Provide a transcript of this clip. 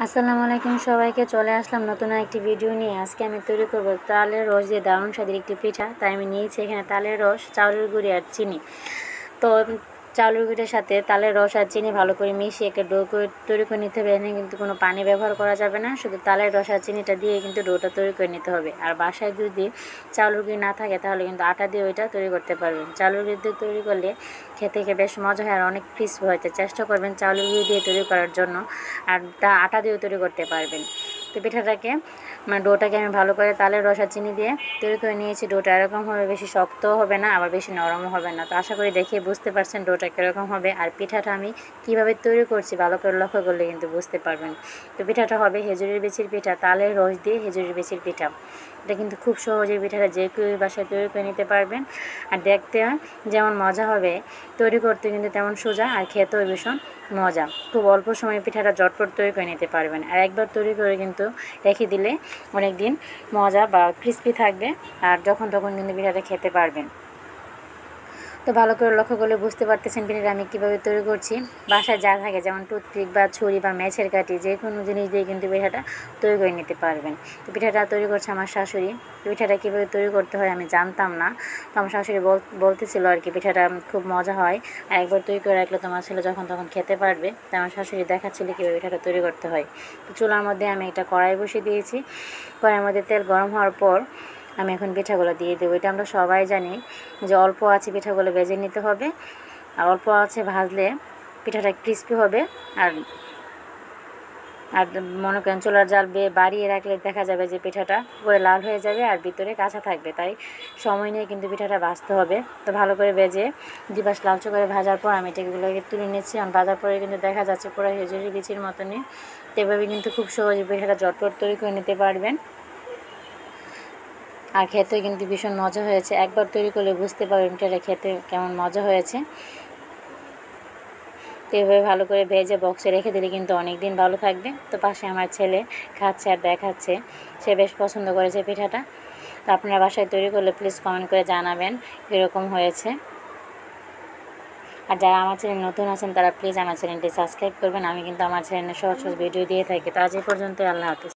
আসসালামু আলাইকুম সবাইকে, চলে আসলাম নতুন একটি ভিডিও নিয়ে। আজকে আমি তৈরি করব তালের রস দিয়ে দারুণ স্বাদের একটি পিঠা। তাই আমি নিয়েছি এখানে তালের রস, চাউলের গুঁড়ি আর চিনি। তো চাউলের গুঁড়ির সাথে তালের রস আর চিনি ভালো করে মিশিয়ে একটা ডো করে তৈরি করে নিতে হবে। এখানে কিন্তু কোনো পানি ব্যবহার করা যাবে না, শুধু তালের রস আর চিনিটা দিয়ে কিন্তু ডোটা তৈরি করে নিতে হবে। আর বাসায় যদি চাউলের গুঁড়ি না থাকে, তাহলে কিন্তু আটা দিয়ে ওইটা তৈরি করতে পারবেন। চাউলের গুঁড়ি দিয়ে তৈরি করলে খেতে খেয়ে বেশ মজা হয় আর অনেক ক্রিসপি হয়তো চেষ্টা করবেন চাউলের গুঁড়ি দিয়ে তৈরি করার জন্য, আর তা আটা দিয়েও তৈরি করতে পারবেন। তো পিঠাটাকে মানে ডোটাকে আমি ভালো করে তালের রসা চিনি দিয়ে তৈরি করে নিয়েছি। ডোটা এরকম হবে, বেশি শক্তও হবে না, আবার বেশি নরমও হবে না। তো আশা করি দেখে বুঝতে পারছেন ডোটা কীরকম হবে আর পিঠাটা আমি কীভাবে তৈরি করছি, ভালো করে লক্ষ্য করলে কিন্তু বুঝতে পারবেন। তো পিঠাটা হবে হেজুরির বেচির পিঠা তালের রস দিয়ে হেজুরির বেচির পিঠা। এটা কিন্তু খুব সহজে পিঠাটা যে কেউ বাসায় তৈরি করে নিতে পারবেন। আর দেখতে যেমন মজা হবে, তৈরি করতে কিন্তু তেমন সোজা আর খেতেও ভীষণ মজা। খুব অল্প সময়ে পিঠাটা ঝটপট তৈরি করে নিতে পারবেন। আর একবার তৈরি করে কিন্তু রেখে দিলে অনেক দিন মজা বা ক্রিস্পি থাকবে। আর যখন তখন কিন্তু পিঠাটা খেতে পারবেন। তো ভালো করে লক্ষ্য করলে বুঝতে পারতেছেন পিঠাটা আমি কীভাবে তৈরি করছি। বাসায় যা থাকে, যেমন টুথপিক বা ছুরি বা মেছের কাটি যে কোনো জিনিস দিয়ে কিন্তু পিঠাটা তৈরি করে নিতে পারবেন। তো পিঠাটা তৈরি করছে আমার শাশুড়ি। পিঠাটা কীভাবে তৈরি করতে হয় আমি জানতাম না। তো আমার শাশুড়ি বলতেছিল আর কি, পিঠাটা খুব মজা হয়। আর একবার তৈরি করে রাখলে তোমার ছেলে যখন তখন খেতে পারবে। তো আমার শাশুড়ি দেখাচ্ছিল কীভাবে পিঠাটা তৈরি করতে হয়। তো চুলার মধ্যে আমি একটা কড়াই বসিয়ে দিয়েছি। কড়াইয়ের মধ্যে তেল গরম হওয়ার পর আমি এখন পিঠাগুলো দিয়ে দেবো। এটা আমরা সবাই জানি যে অল্প আছে পিঠাগুলো ভেজে নিতে হবে। আর অল্প আছে ভাজলে পিঠাটা ক্রিস্পি হবে। আর আর মনে করেন চুলার জাল বাড়িয়ে রাখলে দেখা যাবে যে পিঠাটা পুরো লাল হয়ে যাবে আর ভিতরে কাঁচা থাকবে। তাই সময় নিয়ে কিন্তু পিঠাটা ভাজতে হবে। তো ভালো করে ভেজে দুপাশ লালচে করে ভাজার পর আমি এটাগুলোকে তুলে নিচ্ছি। আর ভাজার পরে কিন্তু দেখা যাচ্ছে পুরো হেজুরি বিচির মতনই। তো এভাবে কিন্তু খুব সহজে পিঠাটা জটপট তৈরি করে নিতে পারবেন। আর খেতে কিন্তু ভীষণ মজা হয়েছে। একবার তৈরি করলে বুঝতে পারবেন এটা খেতে কেমন মজা হয়েছে। তো এভাবে ভালো করে ভেজে বক্সে রেখে দিলে কিন্তু অনেক দিন ভালো থাকবে। তো পাশে আমার ছেলে খাচ্ছে আর দেখাচ্ছে। সে বেশ পছন্দ করেছে পিঠাটা। তো আপনারা বাসায় তৈরি করলে প্লিজ কমেন্ট করে জানাবেন কীরকম হয়েছে। আর যারা আমার চ্যানেল নতুন আছেন, তারা প্লিজ আমার চ্যানেলটি সাবস্ক্রাইব করবেন। আমি কিন্তু আমার চ্যানেলে সহজ সহজ ভিডিও দিয়ে থাকি। তো আজ এই পর্যন্ত আল্লাহ হাফিজ।